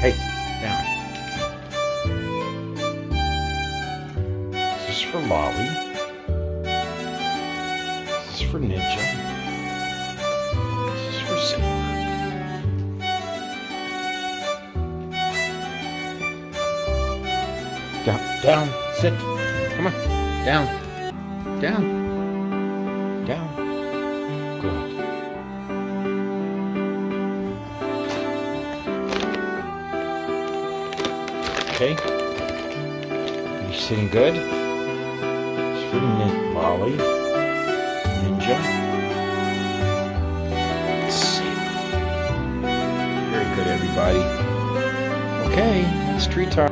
Hey, down. This is for Lolly. This is for Ninja. This is for Silver. Down, down, sit. Come on, down, down, down. Okay. You sitting good? It's for Nin Lolly. Ninja. Saber. Very good, everybody. Okay, it's tree time.